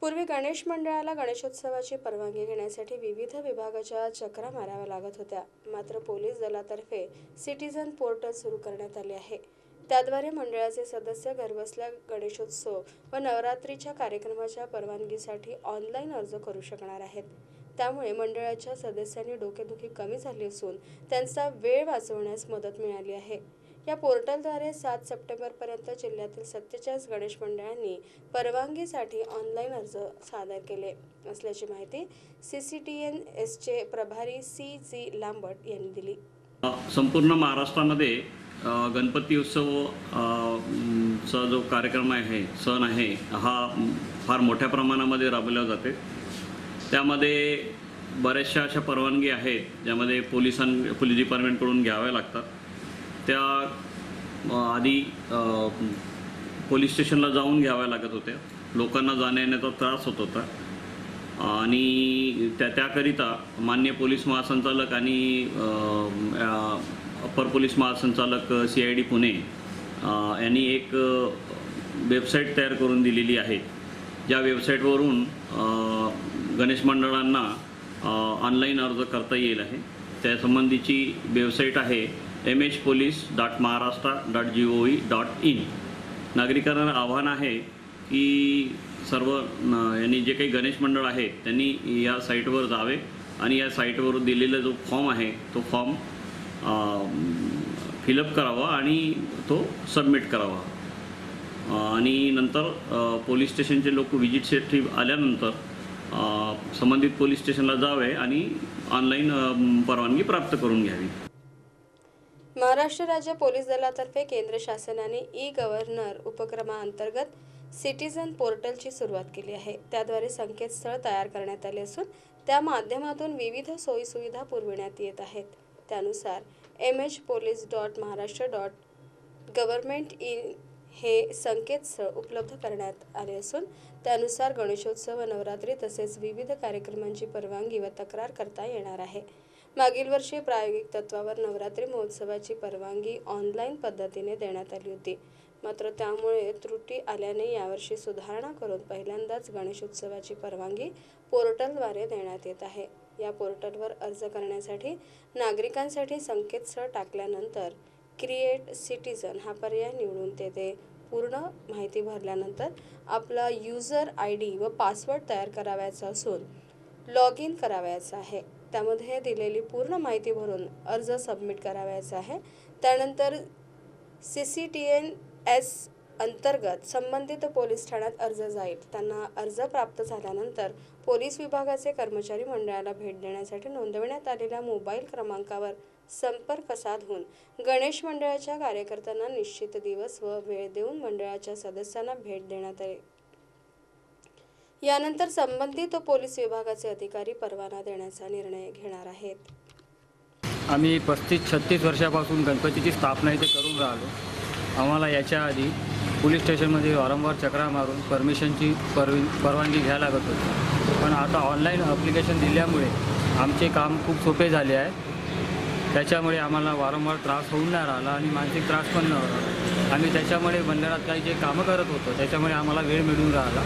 पूर्वी गणेश मंडळाला गणेशोत्सवाची परवानगी घेण्यासाठी विविध विभागाच्या चक्रा माराव्या लागत होत्या. मात्र पोलीस दलातर्फे सिटीझन पोर्टल सुरू करण्यात आले आहे. त्याद्वारे मंडळाचे सदस्य घरबसल्या गणेशोत्सव व नवरात्रीच्या कार्यक्रमाच्या परवानगीसाठी ऑनलाईन अर्ज करू शकणार आहेत. त्यामुळे मंडळाच्या सदस्यांनी डोकेदुखी कमी झाली असून त्यांचा वेळ वाचवण्यास मदत मिळाली आहे. या पोर्टलद्वारे सात सप्टेंबरपर्यंत जिल्ह्यातील सत्तेचाळीस गणेश मंडळांनी परवानगीसाठी ऑनलाईन अर्ज सादर केले असल्याची माहिती सी सी टी एन एसचे प्रभारी सी जी लांबट यांनी दिली. संपूर्ण महाराष्ट्रामध्ये गणपती उत्सव चा जो कार्यक्रम आहे सण आहे हा फार मोठ्या प्रमाणामध्ये राबवला जाते. त्यामध्ये बऱ्याचशा अशा परवानगी आहेत ज्यामध्ये पोलिसां पोलीस डिपार्टमेंटकडून घ्याव्या लागतात. त्या आधी पोलीस स्टेशनला जाऊन घ्याव्या लागत होत्या. लोकांना जाण्या येण्याचा त्रास होत होता. आणि त्या त्याकरिता मान्य पोलीस महासंचालक आणि अप्पर पोलीस महासंचालक सी आय डी पुणे यांनी एक वेबसाईट तयार करून दिलेली आहे. ज्या वेबसाईटवरून गणेश मंडळांना ऑनलाईन अर्ज करता येईल आहे. त्यासंबंधीची वेबसाईट आहे. M H police dot Maharashtra dot G O V dot in नागरिकांना आव्हान आहे की सर्व यांनी जे काही गणेश मंडळ आहेत त्यांनी या साईटवर जावे आणि या साईटवर दिलेला जो फॉर्म आहे तो फॉर्म फिलअप करावा आणि तो सबमिट करावा. आणि नंतर पोलीस स्टेशनचे लोक व्हिजिटसाठी आल्यानंतर संबंधित पोलीस स्टेशनला जावे आणि ऑनलाईन परवानगी प्राप्त करून घ्यावी. महाराष्ट्र राज्य पोलीस दलातर्फे केंद्र शासनाने ई गव्हर्नर उपक्रमाअंतर्गत सिटीझन पोर्टलची सुरुवात केली आहे. त्याद्वारे संकेतस्थळ तयार करण्यात आले असून त्या माध्यमातून विविध सोयीसुविधा पुरविण्यात येत आहेत. त्यानुसार M H police dot Maharashtra dot government in हे संकेतस्थळ उपलब्ध करण्यात आले असून त्यानुसार गणेशोत्सव नवरात्री तसेच विविध कार्यक्रमांची परवानगी व तक्रार करता येणार आहे. मागील वर्षी प्रायोगिक तत्वावर नवरात्री महोत्सवाची परवानगी ऑनलाईन पद्धतीने देण्यात आली होती. मात्र त्यामुळे त्रुटी आल्याने यावर्षी सुधारणा करून पहिल्यांदाच गणेशोत्सवाची परवानगी पोर्टलद्वारे देण्यात येत आहे. या पोर्टलवर अर्ज करण्यासाठी नागरिकांसाठी संकेतस्थळ टाकल्यानंतर क्रिएट सिटीजन हा पर्याय निवडून तेथे पूर्ण माहिती भरल्यानंतर आपला युजर आय डी व पासवर्ड तयार करावयाचा असून लॉग इन करावयाचं आहे. त्यामध्ये दिलेली पूर्ण माहिती भरून अर्ज सबमिट करावयाचा आहे. त्यानंतर C C T N S अंतर्गत संबंधित पोलीस ठाण्यात अर्ज जाईल. त्यांना अर्ज प्राप्त झाल्यानंतर पोलीस विभागाचे कर्मचारी मंडळाला भेट देण्यासाठी नोंदवण्यात आलेल्या मोबाईल क्रमांकावर संपर्क साधून गणेश मंडळाच्या कार्यकर्त्यांना निश्चित दिवस व वेळ देऊन मंडळाच्या सदस्यांना भेट देण्यात आली. यानंतर संबंधित पोलीस विभागाचे अधिकारी परवाना देण्याचा निर्णय घेणार आहेत. आम्ही पस्तीस छत्तीस वर्षापासून गणपतीची स्थापना इथे करून राहिलो. आम्हाला याच्या आधी पोलीस स्टेशनमध्ये वारंवार चक्रा मारून परमिशनची परवी परवानगी घ्यायला लागत होती. पण आता ऑनलाईन अप्लिकेशन दिल्यामुळे आमचे काम खूप सोपे झाले आहे. त्याच्यामुळे आम्हाला वारंवार त्रास होऊन नाही राहिला आणि मानसिक त्रास पण न राहिला आम्ही त्याच्यामुळे मंडळात काही जे कामं करत होतो त्याच्यामुळे आम्हाला वेळ मिळून राहिला.